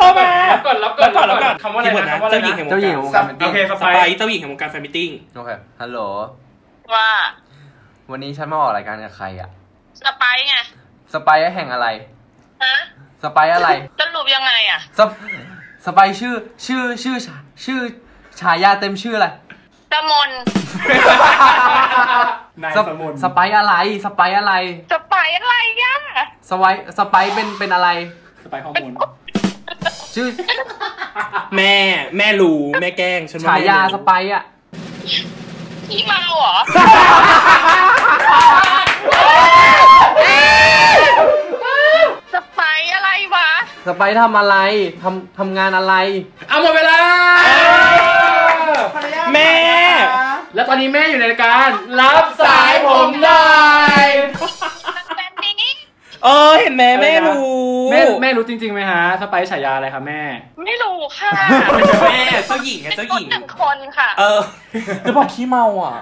โทรมารับก่อนรับก่อนรับก่อนรับก่อนคำว่าอะไรที่เหมือนนะนะคำว่าอะไรเจ้าหญิงนะแห่งวงเจ้าหญิงการของการโอเคสสไปไปซ์เจ้าหญิงแห่งวงการแฟนมิทติ้งโอเคฮัลโหลว่า วันนี้ฉันมาออกรายการกับใครอะสไปซ์ไงสไปซ์แห่งอะไรฮะสไปซ์อะไรสรุปยังไงอะสปสไปซ์ชื่อชื่อชื่อชื่อฉายาเต็มชื่ออะไรสมนนายสสมุนสไปซ์อะไร สไปซ์อะไร สไปซ์อะไรย่ะสไปซ์สไปซ์เป็นเป็นอะไร สไปฮอร์โมน ชื่อ แม่แม่รู้แม่แกล้งฉันว่ฉายาแม่รู้สไปซ์อะขี้เมาเหรอ สไปซ์อะไรวะ สไปซ์ทำอะไรทำทำงานอะไร เอาหมดเวลา แม่ แล้วตอนนี้แม่อยู่ในรายการรับสายผมหน่อยแบบนี้ เออเห็นไหมแม่รู้แม่แม่รู้จริงๆไหมฮะสไปร์ทฉายาอะไรคะแม่ ไม่รู้ค่ะแม่เจ้าหญิงไงเป็นเจ้าคหนญิงหนึ่งคนค่ะ เออจะบอกขี้เมาอะ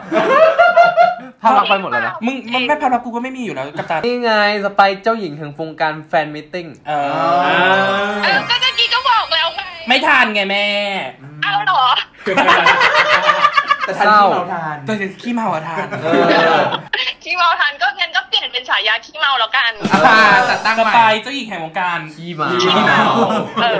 ภาพลักษณ์ไปหมดแล้วนะมึงมันแม่พารับกูก็ไม่มีอยู่แล้วกับตานี่ไงสไปร์ทเจ้าหญิงแห่งวงการ fan meeting เอออเออก็เมื่อกี้ก็บอกแล้วไงไม่ทานไงแม่ เอาเหรอแต่เศร้าแต่ขี้เมาอะทานเออขี้เมาทันก็งั้นก็เปลี่ยนเป็น ฉายาขี้เมาแล้วกันสไปซ์เจ้าหญิงแห่งวงการ ขี้หมา ขี้เมา เออ